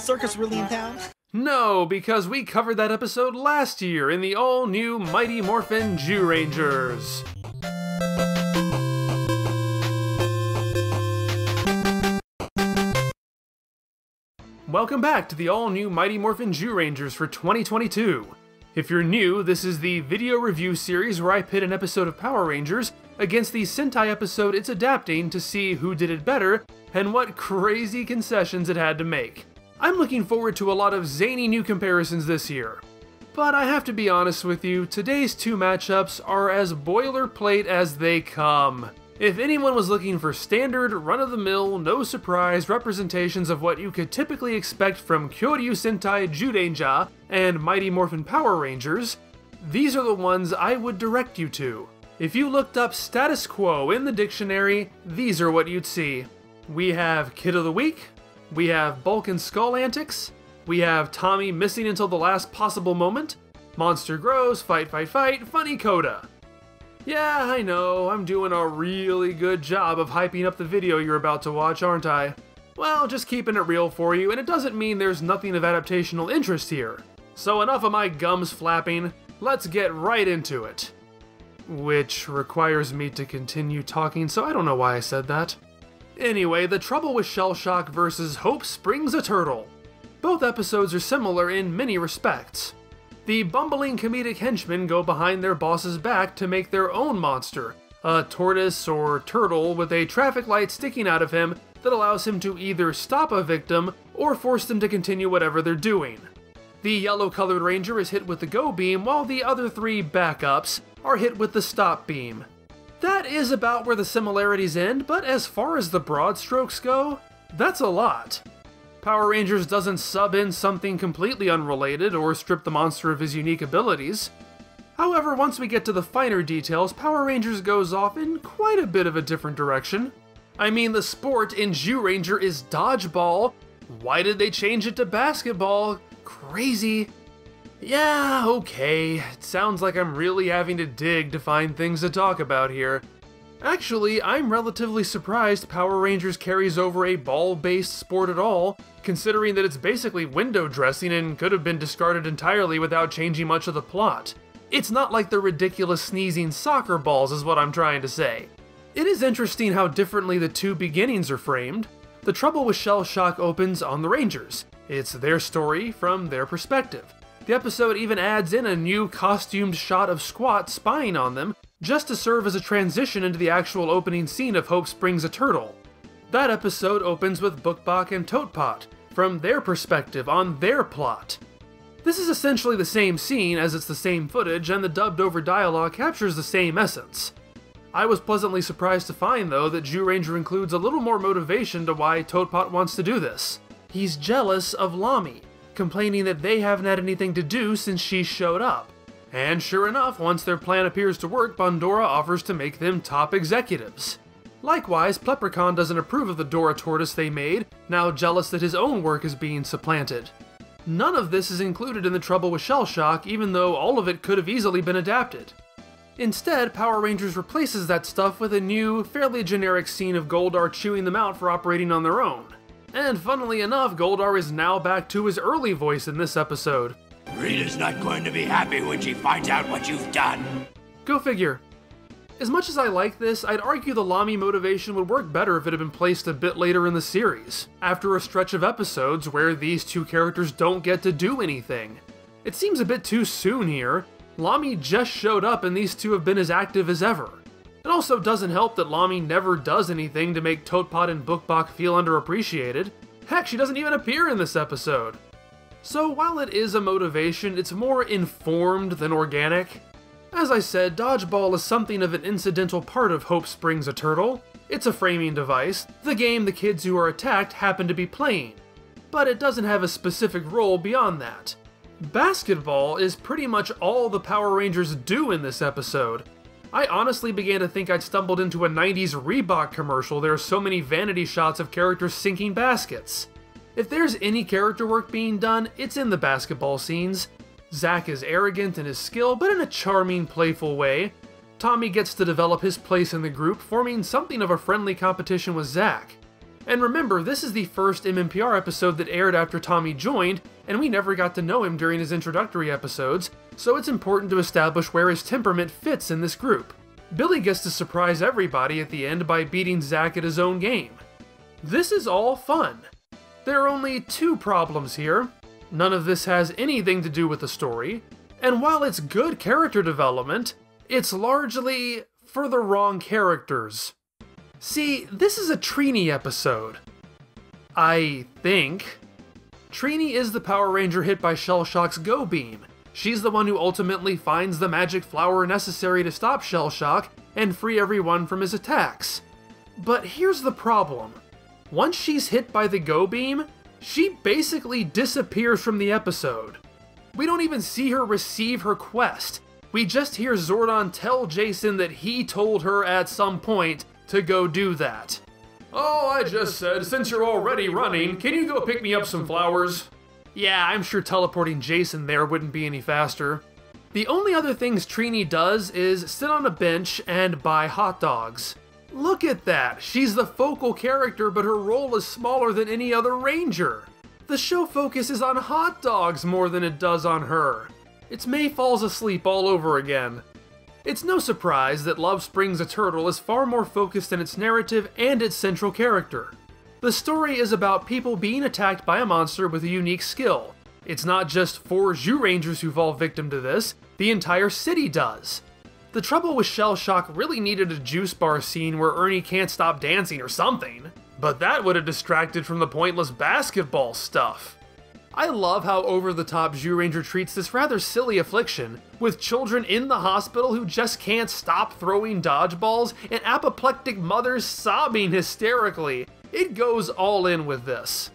Circus really in town? No, because we covered that episode last year in the all new Mighty Morphin Zyurangers. Welcome back to the all new Mighty Morphin Zyurangers for 2022. If you're new, this is the video review series where I pit an episode of Power Rangers against the Sentai episode it's adapting to see who did it better and what crazy concessions it had to make. I'm looking forward to a lot of zany new comparisons this year. But I have to be honest with you, today's two matchups are as boilerplate as they come. If anyone was looking for standard, run-of-the-mill, no surprise representations of what you could typically expect from Kyoryu Sentai Zyuranger and Mighty Morphin Power Rangers, these are the ones I would direct you to. If you looked up status quo in the dictionary, these are what you'd see. We have Kid of the Week, we have Bulk and Skull Antics, we have Tommy missing until the last possible moment, Monster Grows, Fight Fight Fight, Funny Coda. Yeah, I know, I'm doing a really good job of hyping up the video you're about to watch, aren't I? Well, just keeping it real for you, and it doesn't mean there's nothing of adaptational interest here. So enough of my gums flapping, let's get right into it. Which requires me to continue talking, so I don't know why I said that. Anyway, the trouble with Shellshock versus Hope Springs a Turtle. Both episodes are similar in many respects. The bumbling comedic henchmen go behind their boss's back to make their own monster, a tortoise or turtle with a traffic light sticking out of him that allows him to either stop a victim or force them to continue whatever they're doing. The yellow colored ranger is hit with the go beam while the other three backups are hit with the stop beam. That is about where the similarities end, but as far as the broad strokes go, that's a lot. Power Rangers doesn't sub in something completely unrelated or strip the monster of his unique abilities. However, once we get to the finer details, Power Rangers goes off in quite a bit of a different direction. I mean, the sport in Zyuranger is dodgeball. Why did they change it to basketball? Crazy. Yeah, okay. It sounds like I'm really having to dig to find things to talk about here. Actually, I'm relatively surprised Power Rangers carries over a ball-based sport at all, considering that it's basically window dressing and could have been discarded entirely without changing much of the plot. It's not like the ridiculous sneezing soccer balls is what I'm trying to say. It is interesting how differently the two beginnings are framed. The trouble with Shellshock opens on the Rangers. It's their story from their perspective. The episode even adds in a new costumed shot of Squat spying on them, just to serve as a transition into the actual opening scene of Hope Springs a Turtle. That episode opens with Bookbok and Totepot, from their perspective on their plot. This is essentially the same scene as it's the same footage, and the dubbed over dialogue captures the same essence. I was pleasantly surprised to find, though, that Zyuranger includes a little more motivation to why Totepot wants to do this. He's jealous of Lamy, complaining that they haven't had anything to do since she showed up. And sure enough, once their plan appears to work, Bandora offers to make them top executives. Likewise, Pleprechaun doesn't approve of the Dora tortoise they made, now jealous that his own work is being supplanted. None of this is included in the trouble with Shellshock, even though all of it could have easily been adapted. Instead, Power Rangers replaces that stuff with a new, fairly generic scene of Goldar chewing them out for operating on their own. And funnily enough, Goldar is now back to his early voice in this episode. Rita's not going to be happy when she finds out what you've done. Go figure. As much as I like this, I'd argue the Lamy motivation would work better if it had been placed a bit later in the series, after a stretch of episodes where these two characters don't get to do anything. It seems a bit too soon here. Lamy just showed up and these two have been as active as ever. It also doesn't help that Lami never does anything to make Totepot and Bookbok feel underappreciated. Heck, she doesn't even appear in this episode. So while it is a motivation, it's more informed than organic. As I said, Dodgeball is something of an incidental part of Hope Springs a Turtle. It's a framing device, the game the kids who are attacked happen to be playing. But it doesn't have a specific role beyond that. Basketball is pretty much all the Power Rangers do in this episode. I honestly began to think I'd stumbled into a 90s Reebok commercial, there are so many vanity shots of characters sinking baskets. If there's any character work being done, it's in the basketball scenes. Zack is arrogant in his skill, but in a charming, playful way. Tommy gets to develop his place in the group, forming something of a friendly competition with Zack. And remember, this is the first MMPR episode that aired after Tommy joined, and we never got to know him during his introductory episodes, so it's important to establish where his temperament fits in this group. Billy gets to surprise everybody at the end by beating Zack at his own game. This is all fun. There are only two problems here. None of this has anything to do with the story, and while it's good character development, it's largely for the wrong characters. See, this is a Trini episode. I think. Trini is the Power Ranger hit by Shellshock's Go Beam. She's the one who ultimately finds the magic flower necessary to stop Shellshock and free everyone from his attacks. But here's the problem. Once she's hit by the Go Beam, she basically disappears from the episode. We don't even see her receive her quest. We just hear Zordon tell Jason that he told her at some point to go do that. Oh, I just said, since you're already running, can you go pick me up some flowers? Yeah, I'm sure teleporting Jason there wouldn't be any faster. The only other things Trini does is sit on a bench and buy hot dogs. Look at that! She's the focal character, but her role is smaller than any other ranger. The show focuses on hot dogs more than it does on her. It's Mei falls asleep all over again. It's no surprise that Love Springs a Turtle is far more focused in its narrative and its central character. The story is about people being attacked by a monster with a unique skill. It's not just four Zyurangers who fall victim to this, the entire city does. The trouble with Shellshock really needed a juice bar scene where Ernie can't stop dancing or something, but that would have distracted from the pointless basketball stuff. I love how over the top Zyuranger treats this rather silly affliction, with children in the hospital who just can't stop throwing dodgeballs and apoplectic mothers sobbing hysterically. It goes all in with this.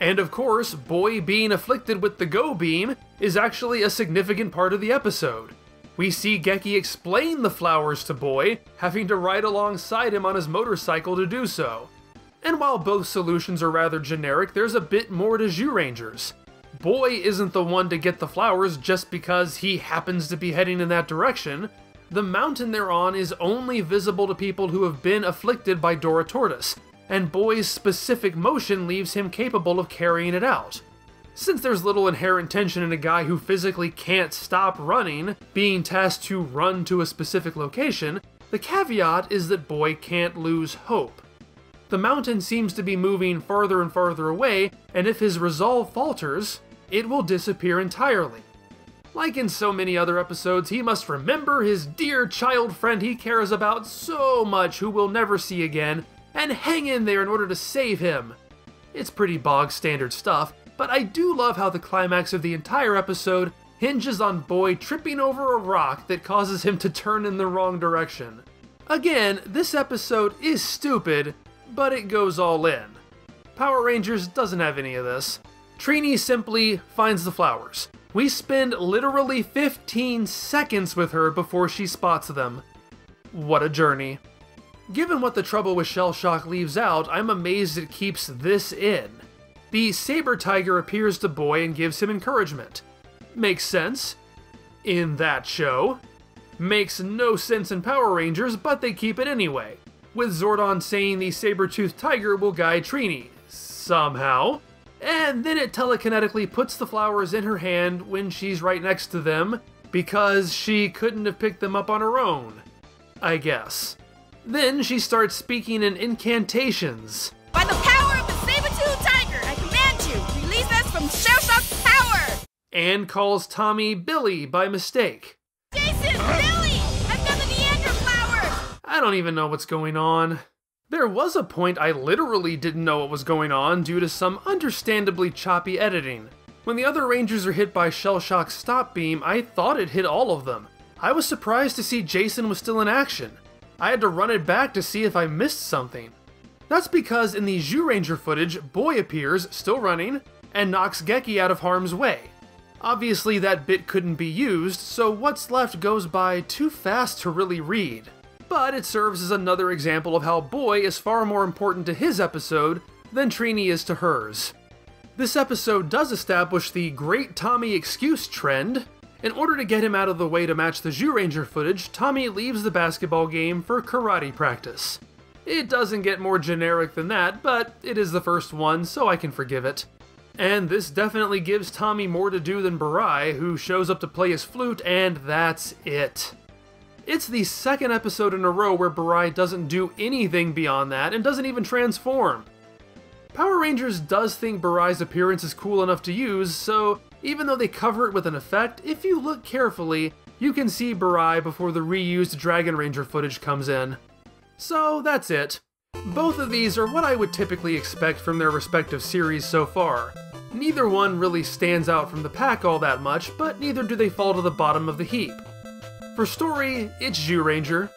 And of course, Boi being afflicted with the Go Beam is actually a significant part of the episode. We see Geki explain the flowers to Boi, having to ride alongside him on his motorcycle to do so. And while both solutions are rather generic, there's a bit more to Zyurangers. Boi isn't the one to get the flowers just because he happens to be heading in that direction. The mountain they're on is only visible to people who have been afflicted by Dora Tortoise, and Boi's specific motion leaves him capable of carrying it out. Since there's little inherent tension in a guy who physically can't stop running, being tasked to run to a specific location, the caveat is that Boi can't lose hope. The mountain seems to be moving farther and farther away, and if his resolve falters, it will disappear entirely. Like in so many other episodes, he must remember his dear child friend he cares about so much who we'll never see again, and hang in there in order to save him. It's pretty bog standard stuff, but I do love how the climax of the entire episode hinges on Boi tripping over a rock that causes him to turn in the wrong direction. Again, this episode is stupid, but it goes all in. Power Rangers doesn't have any of this. Trini simply finds the flowers. We spend literally 15 seconds with her before she spots them. What a journey. Given what the trouble with Shellshock leaves out, I'm amazed it keeps this in. The Saber Tiger appears to Boi and gives him encouragement. Makes sense. In that show. Makes no sense in Power Rangers, but they keep it anyway with Zordon saying the saber-toothed tiger will guide Trini, somehow. And then it telekinetically puts the flowers in her hand when she's right next to them, because she couldn't have picked them up on her own. I guess. Then she starts speaking in incantations. By the power of the saber-toothed tiger, I command you, release us from Shellshock's power! And calls Tommy Billy by mistake. Jason, Billy! I found the flowers! I don't even know what's going on. There was a point I literally didn't know what was going on due to some understandably choppy editing. When the other Rangers are hit by Shellshock's stop beam, I thought it hit all of them. I was surprised to see Jason was still in action. I had to run it back to see if I missed something. That's because in the Zyuranger footage, Boi appears, still running, and knocks Geki out of harm's way. Obviously that bit couldn't be used, so what's left goes by too fast to really read but it serves as another example of how Boi is far more important to his episode than Trini is to hers. This episode does establish the Great Tommy excuse trend. In order to get him out of the way to match the Zyuranger footage, Tommy leaves the basketball game for karate practice. It doesn't get more generic than that, but it is the first one, so I can forgive it. And this definitely gives Tommy more to do than Burai, who shows up to play his flute, and that's it. It's the second episode in a row where Burai doesn't do anything beyond that and doesn't even transform. Power Rangers does think Burai's appearance is cool enough to use, so even though they cover it with an effect, if you look carefully, you can see Burai before the reused Dragon Ranger footage comes in. So that's it. Both of these are what I would typically expect from their respective series so far. Neither one really stands out from the pack all that much, but neither do they fall to the bottom of the heap. For story, it's Ranger.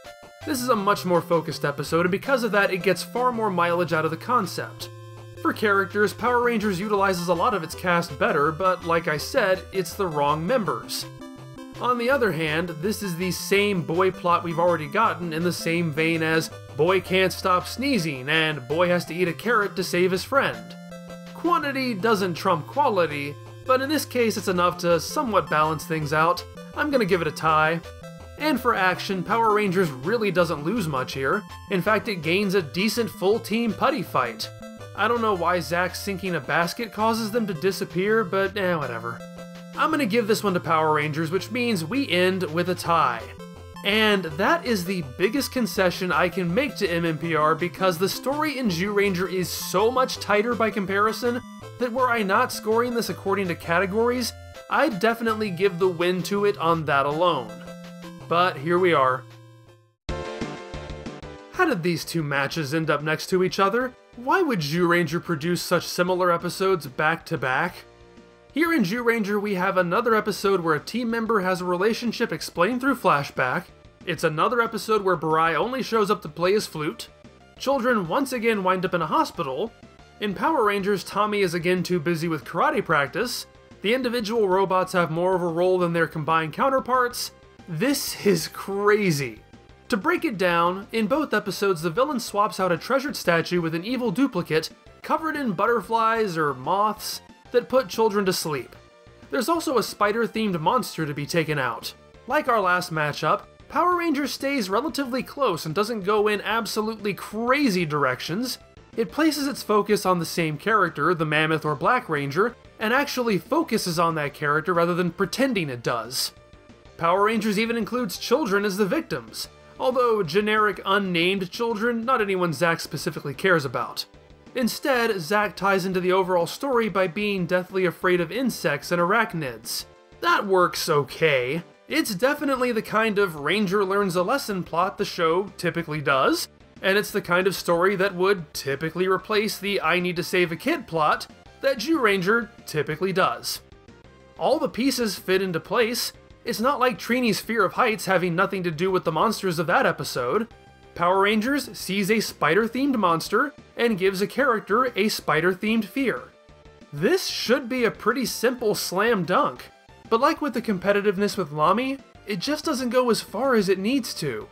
This is a much more focused episode, and because of that, it gets far more mileage out of the concept. For characters, Power Rangers utilizes a lot of its cast better, but like I said, it's the wrong members. On the other hand, this is the same Boi plot we've already gotten in the same vein as Boi can't stop sneezing and Boi has to eat a carrot to save his friend. Quantity doesn't trump quality, but in this case it's enough to somewhat balance things out. I'm gonna give it a tie. And for action, Power Rangers really doesn't lose much here. In fact, it gains a decent full team putty fight. I don't know why Zack sinking a basket causes them to disappear, but eh, whatever. I'm gonna give this one to Power Rangers, which means we end with a tie. And that is the biggest concession I can make to MMPR because the story in Zyuranger is so much tighter by comparison that were I not scoring this according to categories, I'd definitely give the win to it on that alone. But here we are. How did these two matches end up next to each other? Why would Zyuranger produce such similar episodes back to back? Here in Zyuranger, we have another episode where a team member has a relationship explained through flashback. It's another episode where Burai only shows up to play his flute. Children once again wind up in a hospital. In Power Rangers, Tommy is again too busy with karate practice. The individual robots have more of a role than their combined counterparts. This is crazy. To break it down, in both episodes, the villain swaps out a treasured statue with an evil duplicate covered in butterflies or moths that put children to sleep. There's also a spider themed monster to be taken out. Like our last matchup, Power Ranger stays relatively close and doesn't go in absolutely crazy directions. It places its focus on the same character, the Mammoth or Black Ranger, and actually focuses on that character rather than pretending it does. Power Rangers even includes children as the victims, although generic unnamed children, not anyone Zack specifically cares about. Instead, Zack ties into the overall story by being deathly afraid of insects and arachnids. That works okay. It's definitely the kind of Ranger learns a lesson plot the show typically does, and it's the kind of story that would typically replace the I need to save a kid plot that Zyuranger typically does. All the pieces fit into place, it's not like Trini's fear of heights having nothing to do with the monsters of that episode. Power Rangers sees a spider themed monster and gives a character a spider themed fear. This should be a pretty simple slam dunk, but like with the competitiveness with Lami, it just doesn't go as far as it needs to.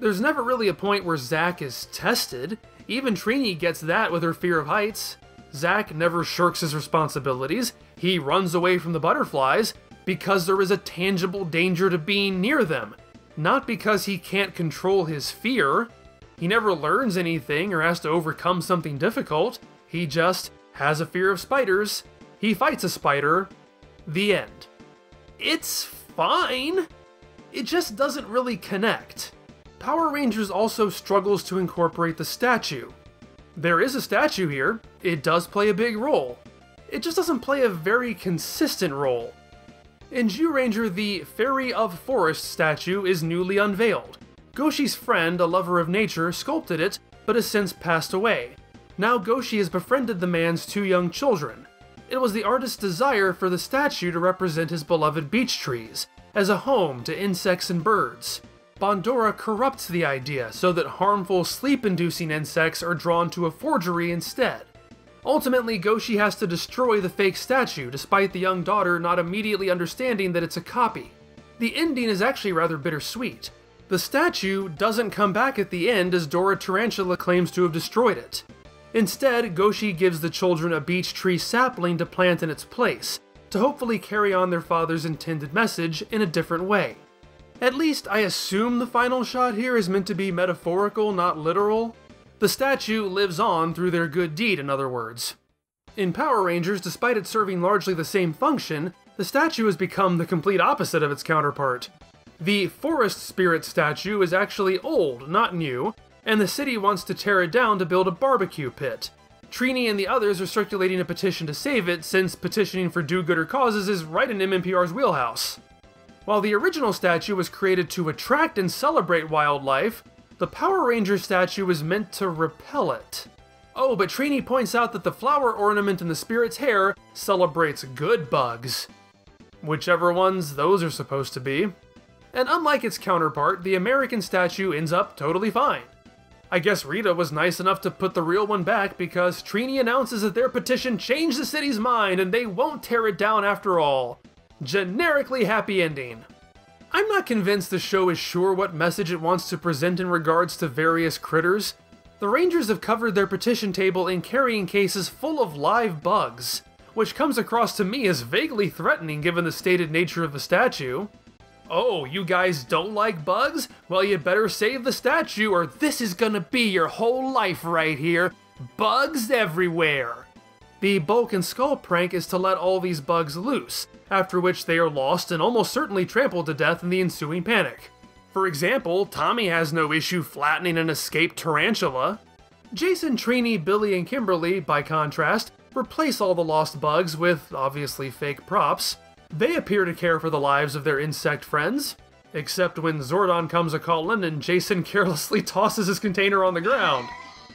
There's never really a point where Zack is tested, even Trini gets that with her fear of heights. Zack never shirks his responsibilities, he runs away from the butterflies, because there is a tangible danger to being near them, not because he can't control his fear. He never learns anything or has to overcome something difficult. He just has a fear of spiders. He fights a spider. The end. It's fine. It just doesn't really connect. Power Rangers also struggles to incorporate the statue. There is a statue here, it does play a big role. It just doesn't play a very consistent role. In Zyuranger, the Fairy of Forest statue is newly unveiled. Goushi's friend, a lover of nature, sculpted it, but has since passed away. Now Goushi has befriended the man's two young children. It was the artist's desire for the statue to represent his beloved beech trees, as a home to insects and birds. Bandora corrupts the idea so that harmful sleep-inducing insects are drawn to a forgery instead. Ultimately, Goushi has to destroy the fake statue, despite the young daughter not immediately understanding that it's a copy. The ending is actually rather bittersweet. The statue doesn't come back at the end as Dora Tarantula claims to have destroyed it. Instead, Goushi gives the children a beech tree sapling to plant in its place, to hopefully carry on their father's intended message in a different way. At least, I assume the final shot here is meant to be metaphorical, not literal. The statue lives on through their good deed, in other words. In Power Rangers, despite it serving largely the same function, the statue has become the complete opposite of its counterpart. The Forest Spirit statue is actually old, not new, and the city wants to tear it down to build a barbecue pit. Trini and the others are circulating a petition to save it, since petitioning for do gooder causes is right in MMPR's wheelhouse. While the original statue was created to attract and celebrate wildlife, the Power Ranger statue was meant to repel it. Oh, but Trini points out that the flower ornament in the spirit's hair celebrates good bugs. Whichever ones those are supposed to be. And unlike its counterpart, the American statue ends up totally fine. I guess Rita was nice enough to put the real one back because Trini announces that their petition changed the city's mind and they won't tear it down after all. Generically happy ending. I'm not convinced the show is sure what message it wants to present in regards to various critters. The Rangers have covered their petition table in carrying cases full of live bugs, which comes across to me as vaguely threatening given the stated nature of the statue. Oh, you guys don't like bugs? Well, you better save the statue or this is gonna be your whole life right here. Bugs everywhere! The Bulk and Skull prank is to let all these bugs loose, after which they are lost and almost certainly trampled to death in the ensuing panic. For example, Tommy has no issue flattening an escaped tarantula. Jason, Trini, Billy, and Kimberly, by contrast, replace all the lost bugs with obviously fake props. They appear to care for the lives of their insect friends, except when Zordon comes a callin' and Jason carelessly tosses his container on the ground.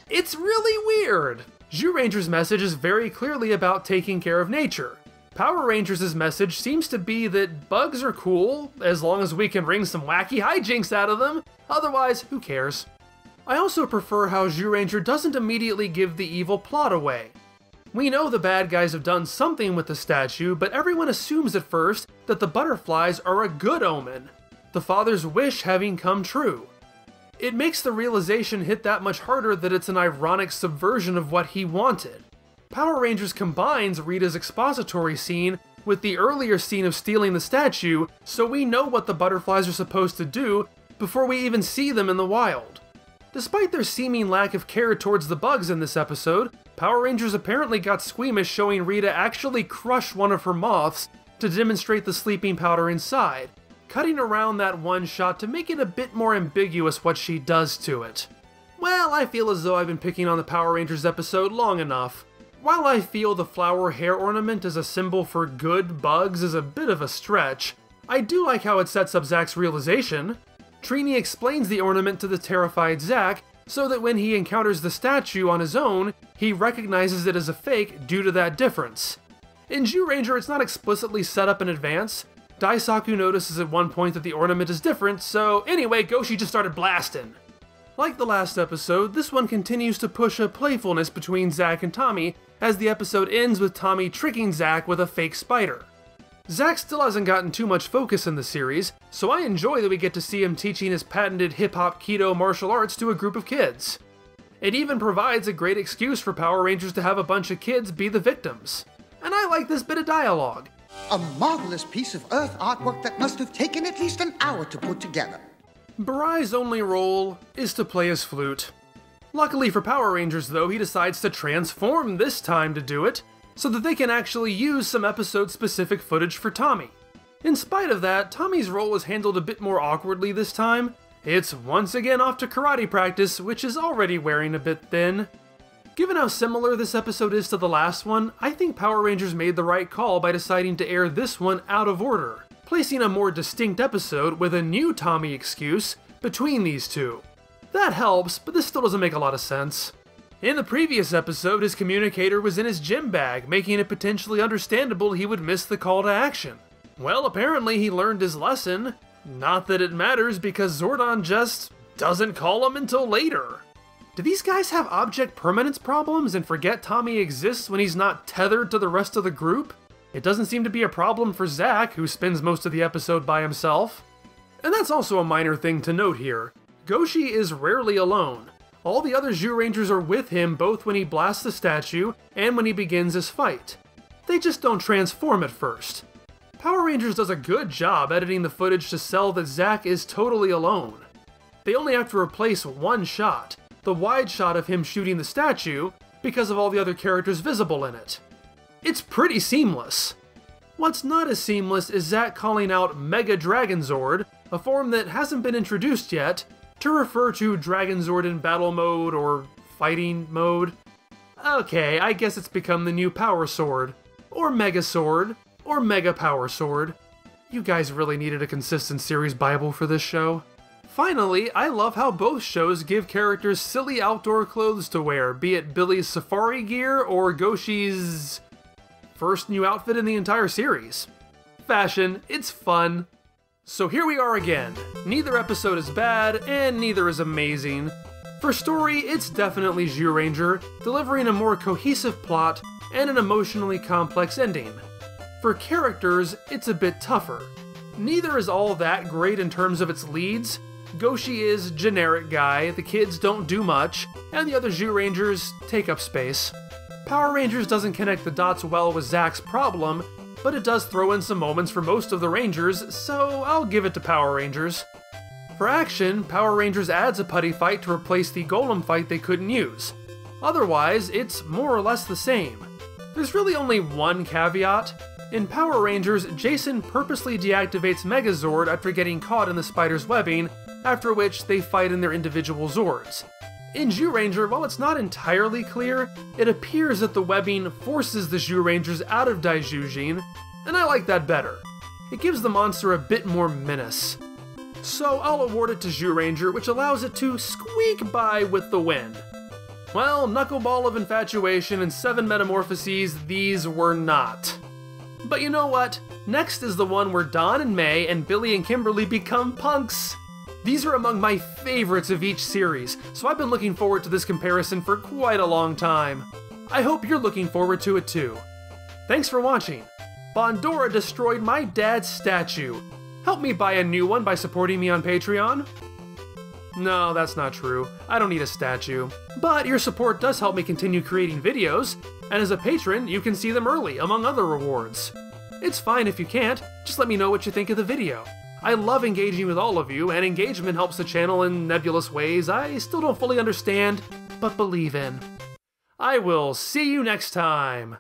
It's really weird! Zyuranger's message is very clearly about taking care of nature. Power Rangers' message seems to be that bugs are cool, as long as we can wring some wacky hijinks out of them, otherwise, who cares? I also prefer how Zyuranger doesn't immediately give the evil plot away. We know the bad guys have done something with the statue, but everyone assumes at first that the butterflies are a good omen, the father's wish having come true. It makes the realization hit that much harder that it's an ironic subversion of what he wanted. Power Rangers combines Rita's expository scene with the earlier scene of stealing the statue, so we know what the butterflies are supposed to do before we even see them in the wild. Despite their seeming lack of care towards the bugs in this episode, Power Rangers apparently got squeamish showing Rita actually crush one of her moths to demonstrate the sleeping powder inside, cutting around that one shot to make it a bit more ambiguous what she does to it. Well, I feel as though I've been picking on the Power Rangers episode long enough. While I feel the flower hair ornament as a symbol for good bugs is a bit of a stretch, I do like how it sets up Zack's realization. Trini explains the ornament to the terrified Zack so that when he encounters the statue on his own, he recognizes it as a fake due to that difference. In Zyuranger, it's not explicitly set up in advance. Daisaku notices at one point that the ornament is different, so anyway, Goushi just started blasting. Like the last episode, this one continues to push a playfulness between Zack and Tommy, as the episode ends with Tommy tricking Zack with a fake spider. Zack still hasn't gotten too much focus in the series, so I enjoy that we get to see him teaching his patented hip hop kido martial arts to a group of kids. It even provides a great excuse for Power Rangers to have a bunch of kids be the victims. And I like this bit of dialogue. A marvelous piece of Earth artwork that must have taken at least an hour to put together. Burai's only role is to play his flute. Luckily for Power Rangers, though, he decides to transform this time to do it, so that they can actually use some episode specific footage for Tommy. In spite of that, Tommy's role is handled a bit more awkwardly this time. It's once again off to karate practice, which is already wearing a bit thin. Given how similar this episode is to the last one, I think Power Rangers made the right call by deciding to air this one out of order, placing a more distinct episode with a new Tommy excuse between these two. That helps, but this still doesn't make a lot of sense. In the previous episode, his communicator was in his gym bag, making it potentially understandable he would miss the call to action. Well, apparently he learned his lesson. Not that it matters because Zordon just doesn't call him until later. Do these guys have object permanence problems and forget Tommy exists when he's not tethered to the rest of the group? It doesn't seem to be a problem for Zack, who spends most of the episode by himself. And that's also a minor thing to note here. Goushi is rarely alone. All the other Zyurangers are with him both when he blasts the statue and when he begins his fight. They just don't transform at first. Power Rangers does a good job editing the footage to sell that Zack is totally alone. They only have to replace one shot, the wide shot of him shooting the statue because of all the other characters visible in it. It's pretty seamless. What's not as seamless is Zack calling out Mega Dragonzord, a form that hasn't been introduced yet, to refer to Dragonzord in battle mode or fighting mode. Okay, I guess it's become the new Power Sword, or Mega Sword, or Mega Power Sword. You guys really needed a consistent series Bible for this show. Finally, I love how both shows give characters silly outdoor clothes to wear, be it Billy's safari gear or Goushi's first new outfit in the entire series. Fashion, it's fun. So here we are again. Neither episode is bad, and neither is amazing. For story, it's definitely Zyuranger, delivering a more cohesive plot and an emotionally complex ending. For characters, it's a bit tougher. Neither is all that great in terms of its leads. Goushi is generic guy, the kids don't do much, and the other Zyurangers take up space. Power Rangers doesn't connect the dots well with Zack's problem, but it does throw in some moments for most of the Rangers, so I'll give it to Power Rangers. For action, Power Rangers adds a putty fight to replace the Golem fight they couldn't use. Otherwise, it's more or less the same. There's really only one caveat. In Power Rangers, Jason purposely deactivates Megazord after getting caught in the spider's webbing, after which they fight in their individual Zords. In Zyuranger, while it's not entirely clear, it appears that the webbing forces the Zyurangers out of Daijujin, and I like that better. It gives the monster a bit more menace. So I'll award it to Zyuranger, which allows it to squeak by with the win. Well, Knuckleball of Infatuation and Seven Metamorphoses, these were not. But you know what? Next is the one where Don and Mei and Billy and Kimberly become punks. These are among my favorites of each series, so I've been looking forward to this comparison for quite a long time. I hope you're looking forward to it too. Thanks for watching. Bandora destroyed my dad's statue. Help me buy a new one by supporting me on Patreon. No, that's not true. I don't need a statue. But your support does help me continue creating videos, and as a patron, you can see them early, among other rewards. It's fine if you can't, just let me know what you think of the video. I love engaging with all of you, and engagement helps the channel in nebulous ways I still don't fully understand, but believe in. I will see you next time!